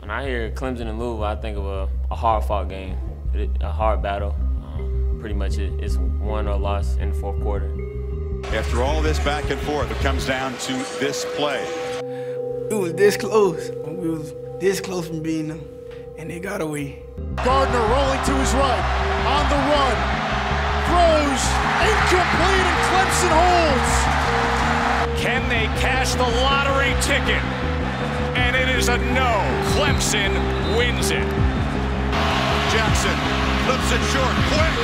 When I hear Clemson and Louisville, I think of a, a hard-fought game, a hard battle. Um, pretty much it, it's won or lost in the fourth quarter. After all this back and forth, it comes down to this play. It was this close. We was this close from beating them, and they got away. Gardner rolling to his right, on the run, throws, incomplete, and Clemson holds. Can they cash the lottery ticket? And it is a no. Clemson wins it. Jackson flips it short, Quick,